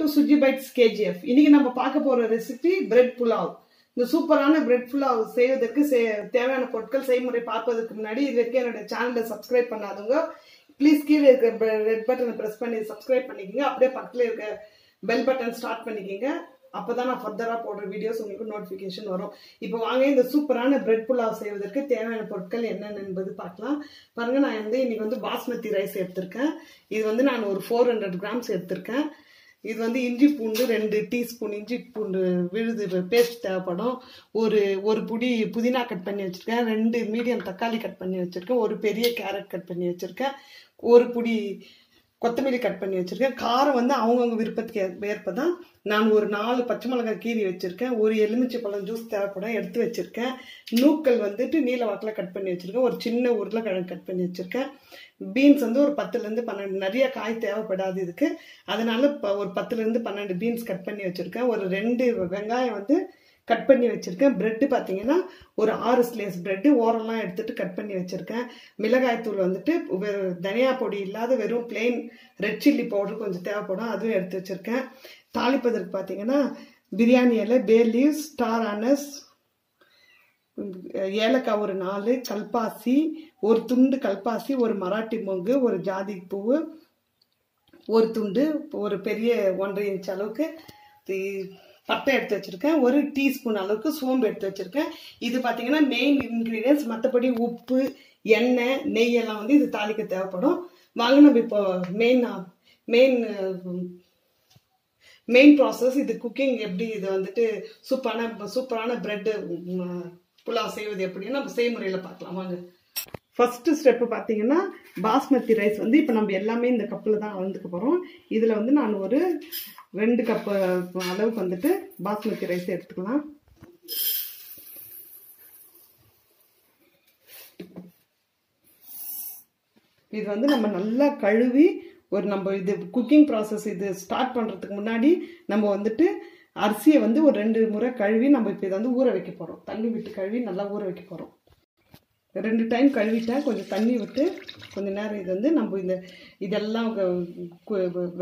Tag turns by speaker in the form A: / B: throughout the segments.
A: To Suji bites KGF இன்னைக்கு நம்ம பார்க்க போற ரெசிபி பிரெட் புலாவ் இந்த சூப்பரான பிரெட் புலாவ் செய்வதற்கு தேவையான பொருட்கள் செய்முறை பார்ப்பதற்கு முன்னாடி இது வரைக்கும் என்னோட சேனலை சப்ஸ்கிரைப் பண்ணாதவங்க ப்ளீஸ் கீழே இருக்கிற ரெட் பட்டனை ப்ரெஸ் பண்ணி சப்ஸ்கிரைப் பண்ணிக்கோங்க. அப்படியே பக்கத்தில் இருக்க பெல் பட்டன் ஸ்டார்ட் பண்ணிக்கோங்க. அப்போதான் நான் ஃபர்தராக போடுற வீடியோஸ் உங்களுக்கு நோட்டிஃபிகேஷன் வரும். இப்போ வாங்க இந்த சூப்பரான பிரெட் புலாவ் செய்வதற்கு தேவையான பொருட்கள் என்னென்ன என்பது பார்க்கலாம். பாருங்கள் நான் வந்து இன்னைக்கு வந்து பாஸ்மதி ரைஸ் எடுத்திருக்கேன். இது வந்து நான் ஒரு ஃபோர் ஹண்ட்ரட் கிராம்ஸ் எடுத்திருக்கேன். இது வந்து இஞ்சி பூண்டு ரெண்டு டீஸ்பூன் இஞ்சி பூண்டு விழுது பேஸ்ட் தேவைப்படும். ஒரு ஒரு புடி புதினா கட் பண்ணி வச்சுருக்கேன். ரெண்டு மீடியம் தக்காளி கட் பண்ணி வச்சிருக்கேன். ஒரு பெரிய கேரட் கட் பண்ணி வச்சிருக்கேன். ஒரு புடி கொத்தமல்லி கட் பண்ணி வச்சுருக்கேன். காரம் வந்து அவங்கவுங்க விருப்பத்துக்கு ஏற்ப- தான் நான் ஒரு நாலு பச்சை மிளகாய் கீரி வச்சுருக்கேன். ஒரு எலுமிச்சை பழம் ஜூஸ் தேவைப்படும் எடுத்து வச்சுருக்கேன். நூக்கல் வந்துட்டு நீல வாக்கில் கட் பண்ணி வச்சுருக்கேன். ஒரு சின்ன உருளைக்கிழங்கு கட் பண்ணி வச்சுருக்கேன். பீன்ஸ் வந்து ஒரு பத்துலேருந்து பன்னெண்டு நிறைய காய் தேவைப்படாது இதுக்கு. அதனால் இப்போ ஒரு பத்துலேருந்து பன்னெண்டு பீன்ஸ் கட் பண்ணி வச்சுருக்கேன். ஒரு ரெண்டு வெங்காயம் வந்து கட் பண்ணி வச்சுருக்கேன். ப்ரெட்டு பார்த்தீங்கன்னா ஒரு ஆறு ஸ்லேஸ் ப்ரெட்டு ஓரெல்லாம் எடுத்துட்டு கட் பண்ணி வச்சுருக்கேன். மிளகாய்த்தூள் வந்துட்டு வெ- தனியா பொடி இல்லாத வெறும் பிளெயின் ரெட் சில்லி பவுடர் கொஞ்சம் தேவைப்படும். அதுவும் எடுத்து வச்சுருக்கேன். தாளிப்பதற்கு பார்த்தீங்கன்னா பிரியாணி இலை பே லீவ்ஸ் ஸ்டார் அனஸ் ஏலக்காய் ஒரு நாலு கல்பாசி ஒரு துண்டு கல்பாசி ஒரு மராட்டி மொங்கு ஒரு ஜாதி பூவு ஒரு துண்டு ஒரு பெரிய ஒன்றரை இன்ச் அளவுக்கு பட்டை எடுத்து வச்சுருக்கேன். ஒரு டீஸ்பூன் அளவுக்கு சோம்பு எடுத்து வச்சுருக்கேன். இது பார்த்தீங்கன்னா மெயின் இன்க்ரீடியன்ஸ் மற்றபடி உப்பு எண்ணெய் நெய் எல்லாம் வந்து இது தாளிக்க தேவைப்படும். வாங்க நம்ம இப்போ மெயின் மெயின் மெயின் ப்ராசஸ் இது குக்கிங் எப்படி இது வந்துட்டு சூப்பரான சூப்பரான ப்ரெட்டு புலாவ் செய்வது எப்படின்னு நம்ம செய்முறையில் பார்க்கலாம். வாங்க. ஃபஸ்ட்டு ஸ்டெப்பு பார்த்தீங்கன்னா பாஸ்மதி ரைஸ் வந்து இப்போ நம்ம எல்லாமே இந்த கப்பில் தான் அளந்துக்க போகிறோம் இதில் வந்து நான் ஒரு ரெண்டு கப்பு அளவுக்கு வந்துட்டு பாஸ்மதி ரைஸ் எடுத்துக்கலாம். இது வந்து நம்ம நல்லா கழுவி ஒரு நம்ம இது குக்கிங் ப்ராசஸ் இது ஸ்டார்ட் பண்ணுறதுக்கு முன்னாடி நம்ம வந்துட்டு அரிசியை வந்து ஒரு ரெண்டு முறை கழுவி நம்ம இப்போ இதை வந்து ஊற வைக்க போகிறோம் தண்ணி விட்டு கழுவி நல்லா ஊற வைக்க போகிறோம் ரெண்டு டைம் கழுவிட்டேன் கொஞ்சம் தண்ணி விட்டு கொஞ்ச நேரம் இது வந்து நம்ம இந்த இதெல்லாம்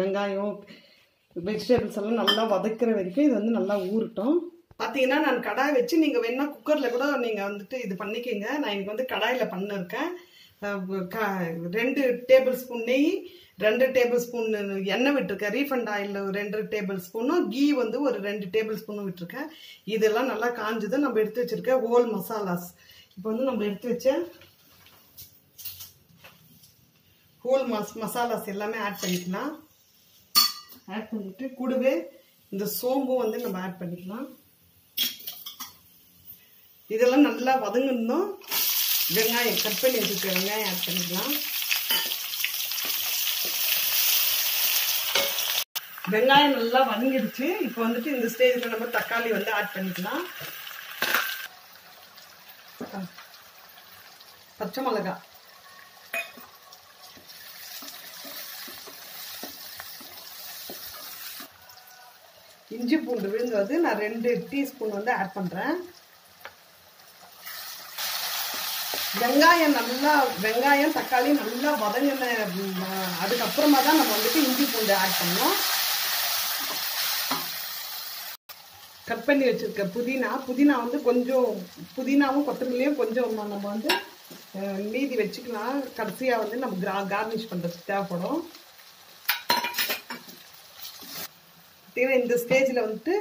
A: வெங்காயம் வெஜிடபிள்ஸ் எல்லாம் நல்லா வதக்கிற வரைக்கும் இது வந்து நல்லா ஊறட்டும். பார்த்தீங்கன்னா நான் கடாய் வச்சு நீங்கள் வேணால் குக்கரில் கூட நீங்கள் வந்துட்டு இது பண்ணிக்கோங்க. நான் இன்னைக்கு வந்து கடாயில் பண்ணிருக்கேன். க- ரெண்டு டேபிள் ஸ்பூன் நெய் ரெண்டு டேபிள் ஸ்பூன் எண்ணெய் விட்டுருக்கேன். ரீஃபண்ட் ஆயில் ரெண்டு டேபிள் ஸ்பூனும் கீ வந்து ஒரு ரெண்டு டேபிள் ஸ்பூனும் விட்டுருக்கேன். இதெல்லாம் நல்லா காஞ்சது நம்ம எடுத்து வச்சுருக்கேன் ஹோல் மசாலாஸ் இப்போ வந்து நம்ம எடுத்து வச்ச ஹோல் மஸ் மசாலாஸ் எல்லாமே ஆட் பண்ணிக்கலாம். ஆட் பண்ணிட்டு கூடவே இந்த சோம்பும் வந்து நம்ம ஆட் பண்ணிக்கலாம். இதெல்லாம் நல்லா வதங்கணும் வெங்காயம் கட் பண்ணி வச்சுருக்க வெங்காயம் ஆட் பண்ணிக்கலாம். வெங்காயம் நல்லா வதங்கிடுச்சு. இப்போ வந்துட்டு இந்த ஸ்டேஜில் நம்ம தக்காளி வந்து ஆட் பண்ணிக்கலாம். பச்சை மிளகா இஞ்சி பூண்டு விழுந்து வந்து நான் ரெண்டு டீஸ்பூன் வந்து ஆட் பண்ணுறேன் வெங்காயம் நல்லா வெங்காயம் தக்காளி நல்லா வதங்கின அதுக்கப்புறமா தான் நம்ம வந்துட்டு இஞ்சி பூண்டு ஆட் பண்ணோம் கட் பண்ணி வச்சிருக்க புதினா. புதினா வந்து கொஞ்சம் புதினாவும் கொத்தமல்லியும் கொஞ்சம் நம்ம வந்து மீதி வச்சுக்கலாம். கடைசியாக வந்து நம்ம கிரா கார்னிஷ் பண்ணுறதுக்கு தேவைப்படும். பார்த்தீங்கன்னா இந்த ஸ்டேஜில் வந்துட்டு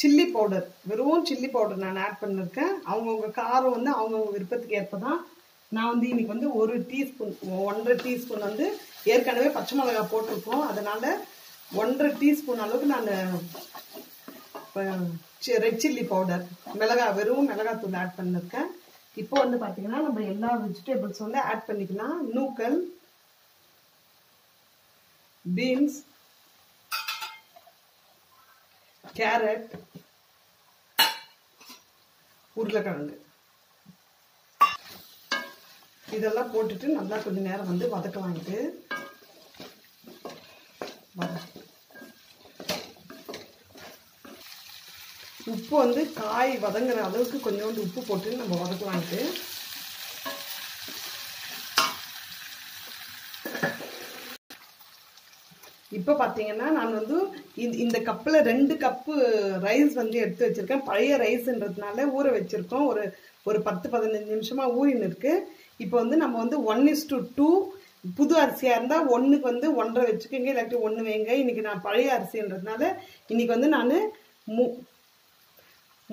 A: சில்லி பவுடர் வெறும் சில்லி பவுடர் நான் ஆட் பண்ணியிருக்கேன் அவங்கவுங்க காரம் வந்து அவங்கவுங்க விருப்பத்துக்கு ஏற்ப தான் நான் வந்து இன்னைக்கு வந்து ஒரு டீஸ்பூன் ஒன்றரை டீஸ்பூன் வந்து ஏற்கனவே பச்சை மிளகா போட்டிருக்கோம். அதனால் ஒன்றரை டீஸ்பூன் அளவுக்கு நான் ரெட் சில்லி பவுடர் மிளகாய் வெறும் மிளகாத்தூள் ஆட் பண்ணியிருக்கேன் இப்போ வந்து பார்த்தீங்கன்னா நம்ம எல்லா வெஜிடபிள்ஸ் வந்து ஆட் பண்ணிக்கலாம். நூக்கல் பீன்ஸ் கேரட் உருளைக்கிழங்கு. இதெல்லாம் போட்டுட்டு நல்லா கொஞ்ச நேரம் வந்து வதக்கலாம் இது. உப்பு வந்து காய் வதங்குற அளவுக்கு கொஞ்சோண்டு உப்பு போட்டு நம்ம வதக்கலாம் இப்போ பார்த்தீங்கன்னா நான் வந்து இந்த இந்த கப்பில் ரெண்டு கப்பு ரைஸ் வந்து எடுத்து வச்சுருக்கேன். பழைய ரைஸ்ன்றதுனால ஊற வச்சுருக்கோம். ஒரு ஒரு பத்து பதினஞ்சு நிமிஷமாக ஊறின்னு இருக்கு. இப்போ வந்து நம்ம வந்து ஒன் இஸ் டு டூ புது அரிசியாக இருந்தால் ஒன்றுக்கு வந்து ஒன்றரை வச்சுக்கோங்க இல்லாட்டி ஒன்று வைங்க. இன்றைக்கி நான் பழைய அரிசின்றதுனால இன்றைக்கி வந்து நான் மூ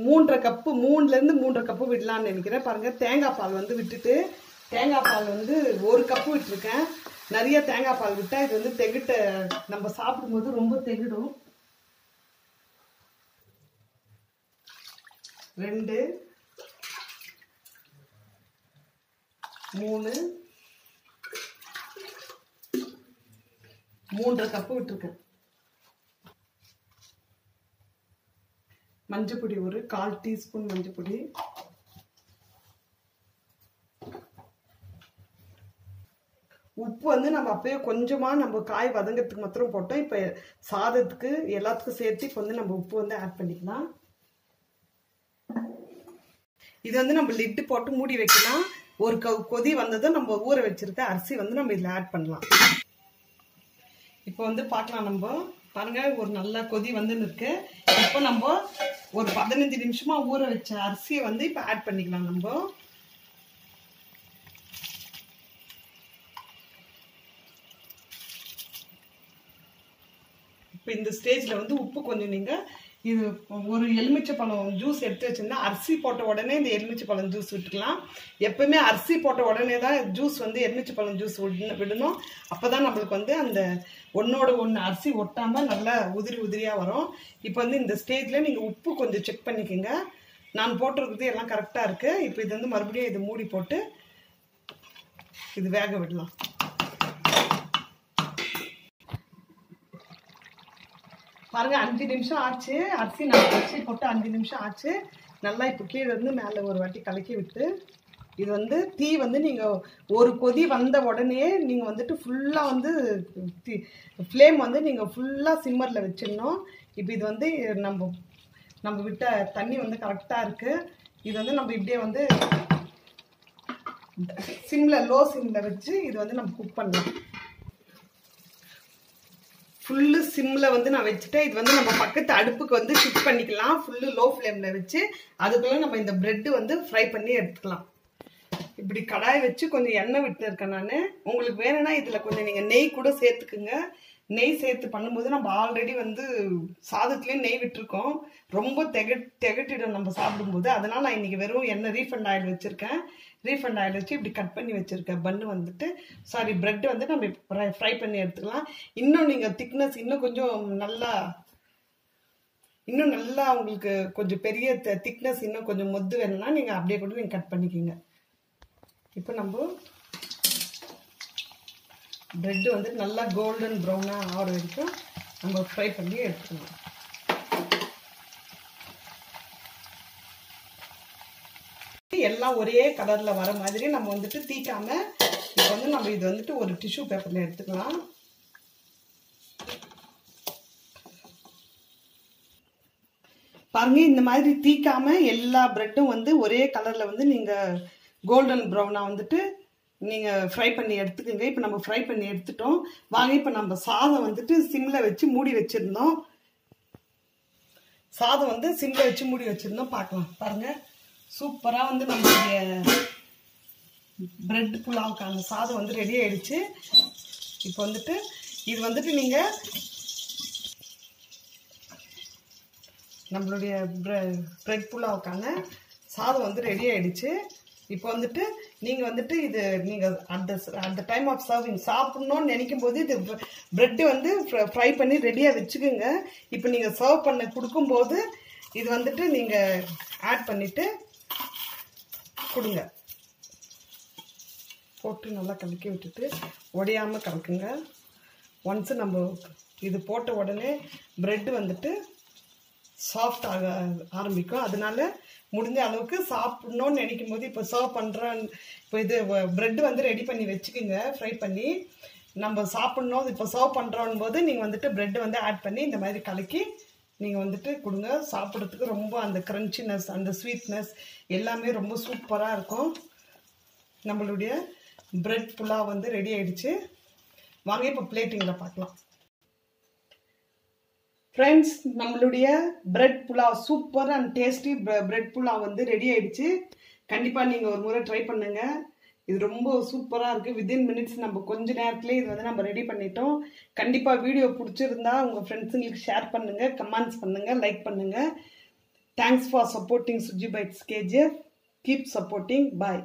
A: மூன்றரை கப்பு மூணுலேருந்து மூன்றரை கப்பு விடலான்னு நினைக்கிறேன். பாருங்கள் தேங்காய் பால் வந்து விட்டுட்டு தேங்காய் பால் வந்து ஒரு கப்பு விட்டுருக்கேன். நிறைய தேங்காய் பால் விட்டால் இது வந்து தெகிட்ட நம்ம சாப்பிடும்போது ரொம்ப தெகிடும். ரெண்டு மூணு மூன்றரை கப்பு விட்டுருக்கேன். மஞ்சப்பொடி ஒரு கால் டீஸ்பூன் மஞ்சப்பொடி. உப்பு வந்து நம்ம அப்பயே கொஞ்சமா நம்ம காய் வதங்கிறதுக்கு மாத்திரம் போட்டோம். இப்போ சாதத்துக்கு எல்லாத்துக்கும் சேர்த்து இப்போ வந்து நம்ம உப்பு வந்து ஆட் பண்ணிக்கலாம். இது வந்து நம்ம லிட்டு போட்டு மூடி வைக்கலாம். ஒரு கொதி வந்ததும் நம்ம ஊற வச்சிருக்க அரிசி வந்து நம்ம இதில் ஆட் பண்ணலாம். இப்போ வந்து பார்க்கலாம் நம்ம. பாருங்க ஒரு நல்ல கொதி வந்து இருக்கு இப்போ நம்ம ஒரு பதினஞ்சு நிமிஷமா ஊற வச்ச அரிசியை வந்து இப்போ ஆட் பண்ணிக்கலாம் நம்ம. இப்போ இந்த ஸ்டேஜில் வந்து உப்பு கொஞ்சம் நீங்கள் இது ஒரு எலுமிச்சை பழம் ஜூஸ் எடுத்து வச்சுருந்தா அரிசி போட்ட உடனே இந்த எலுமிச்சை பழம் ஜூஸ் விட்டுக்கலாம். எப்பவுமே அரிசி போட்ட உடனே தான் ஜூஸ் வந்து எலுமிச்சை பழம் ஜூஸ் விடணும். அப்போ தான் நம்மளுக்கு வந்து அந்த ஒன்றோட ஒன்று அரிசி ஒட்டாமல் நல்லா உதிரி உதிரியாக வரும். இப்போ வந்து இந்த ஸ்டேஜில் நீங்கள் உப்பு கொஞ்சம் செக் பண்ணிக்கோங்க. நான் போட்டிருக்கிறது எல்லாம் கரெக்டாக இருக்குது இப்போ இது வந்து மறுபடியும் இது மூடி போட்டு இது வேக விடலாம். பாருங்க அஞ்சு நிமிஷம் ஆச்சு. அரிசி நான் அரிசி போட்டு அஞ்சு நிமிஷம் ஆச்சு. நல்லா இப்போ கீழே இருந்து மேலே ஒரு வாட்டி கலக்கி விட்டு இது வந்து தீ வந்து நீங்கள் ஒரு கொதி வந்த உடனே நீங்கள் வந்துட்டு ஃபுல்லாக வந்து ஃப்ளேம் வந்து நீங்கள் ஃபுல்லாக சிம்மரில் வச்சிடணும். இப்போ இது வந்து நம்ம நம்ம விட்ட தண்ணி வந்து கரெக்டாக இருக்குது இது வந்து நம்ம இப்படியே வந்து சிம்மில் லோ சிம்மில் வச்சு இது வந்து நம்ம குக் பண்ணலாம். ஃபுல்லு சிம்மில் வந்து நான் வச்சுட்டேன் இது வந்து நம்ம பக்கத்து அடுப்புக்கு வந்து ஷிஃப்ட் பண்ணிக்கலாம். ஃபுல்லு லோ ஃப்ளேமில் வச்சு அதுக்குள்ளே நம்ம இந்த ப்ரெட்டு வந்து ஃப்ரை பண்ணி எடுத்துக்கலாம். இப்படி கடாய் வச்சு கொஞ்சம் எண்ணெய் விட்டு இருக்கேன் நான். உங்களுக்கு வேணும்னா இதில் கொஞ்சம் நீங்கள் நெய் கூட சேர்த்துக்குங்க. நெய் சேர்த்து பண்ணும்போது நம்ம ஆல்ரெடி வந்து சாதத்துலேயும் நெய் விட்டுருக்கோம். ரொம்ப தெக திகட்டிடும் நம்ம சாப்பிடும்போது. அதனால் நான் இன்றைக்கி வெறும் எண்ணெய் ரீஃபண்ட் ஆயில் வச்சுருக்கேன். ரீஃபண்ட் ஆயில் வச்சு இப்படி கட் பண்ணி வச்சுருக்கேன். பன்னு வந்துட்டு சாரி ப்ரெட் வந்து நம்ம ஃப்ரை பண்ணி எடுத்துக்கலாம். இன்னும் நீங்கள் திக்னஸ் இன்னும் கொஞ்சம் நல்லா இன்னும் நல்லா உங்களுக்கு கொஞ்சம் பெரிய திக்னஸ் இன்னும் கொஞ்சம் மொத்து வேணும்னா நீங்கள் அப்படியே கூட நீங்கள் கட் பண்ணிக்கிங்க. இப்போ நம்ம பிரெட்டு வந்து நல்லா கோல்டன் ப்ரௌனாக ஆகிற வரைக்கும் நம்ம ஃப்ரை பண்ணி எடுத்துக்கணும். எல்லாம் ஒரே கலரில் வர மாதிரி நம்ம வந்துட்டு தீக்காம இப்போ வந்து நம்ம இது வந்துட்டு ஒரு டிஷ்யூ பேப்பரில் எடுத்துக்கலாம். பாருங்க இந்த மாதிரி தீக்காம எல்லா பிரெட்டும் வந்து ஒரே கலரில் வந்து நீங்கள் கோல்டன் ப்ரௌனாக வந்துட்டு நீங்க ஃப்ரை பண்ணி எடுத்துக்கோங்க. இப்போ நம்ம ஃப்ரை பண்ணி எடுத்துட்டோம். வாங்க இப்போ நம்ம சாதம் வந்துட்டு சிம்ல வச்சு மூடி வச்சிருந்தோம். சாதம் வந்து சிம்ல வச்சு மூடி வச்சிருந்தோம். பார்க்கலாம். பாருங்க. சூப்பரா வந்து நம்மளுடைய பிரெட் புலாவுக்கான சாதம் வந்து ரெடி ஆயிடுச்சு. இப்போ வந்துட்டு இது வந்துட்டு நீங்க நம்மளுடைய பிரெட் புலாவுக்கான சாதம் வந்து ரெடி ஆயிடுச்சு. இப்போ வந்துட்டு நீங்க வந்துட்டு இது நீங்க அந்த அந்த டைம் ஆஃப் சர்விங் சாப்பிடணும்னு நினைக்கும் போது இது பிரெட் வந்து ஃப்ரை பண்ணி ரெடியா வச்சுக்கோங்க. இப்போ நீங்க சர்வ் பண்ண கொடுக்கும்போது இது வந்துட்டு நீங்க ஆட் பண்ணிட்டு கொடுங்க. போட்டு நல்லா கலக்கி விட்டுட்டு உடையாம கலக்குங்க. ஒன்ஸ் நம்ம இது போட்ட உடனே பிரெட் வந்துட்டு சாஃப்ட் ஆக ஆரம்பிக்கும். அதனால முடிஞ்ச அளவுக்கு சாப்பிடணும்னு நினைக்கும் போது இப்போ சர்வ் பண்ணுறேன் இப்போ இது ப்ரெட் வந்து ரெடி பண்ணி வச்சுக்கோங்க ஃப்ரை பண்ணி. நம்ம சாப்பிட்ணும் இப்போ சர்வ் பண்ணுறோம் போது நீங்கள் வந்துட்டு ப்ரெட் வந்து ஆட் பண்ணி இந்த மாதிரி கலக்கி நீங்கள் வந்துட்டு கொடுங்க. சாப்பிட்றதுக்கு ரொம்ப அந்த க்ரன்ச்சினஸ் அந்த ஸ்வீட்னஸ் எல்லாமே ரொம்ப சூப்பராக இருக்கும். நம்மளுடைய ப்ரெட் புலாவ் வந்து ரெடி ஆயிடுச்சு. வாங்க இப்போ பிளேட்டிங்கில் பார்க்கலாம். ஃப்ரெண்ட்ஸ் நம்மளுடைய bread pulao super and tasty bread pulao வந்து ரெடி ஆயிடுச்சு. கண்டிப்பாக நீங்கள் ஒரு முறை ட்ரை பண்ணுங்க. இது ரொம்ப சூப்பராக இருக்குது வித்தின் மினிட்ஸ் நம்ம கொஞ்ச நேரத்துலேயே இது வந்து நம்ம ரெடி பண்ணிட்டோம். கண்டிப்பாக வீடியோ பிடிச்சிருந்தா உங்கள் ஃப்ரெண்ட்ஸுங்களுக்கு ஷேர் பண்ணுங்கள் கமெண்ட்ஸ் பண்ணுங்கள் லைக் பண்ணுங்கள் thanks for supporting Suji bites KGF keep supporting bye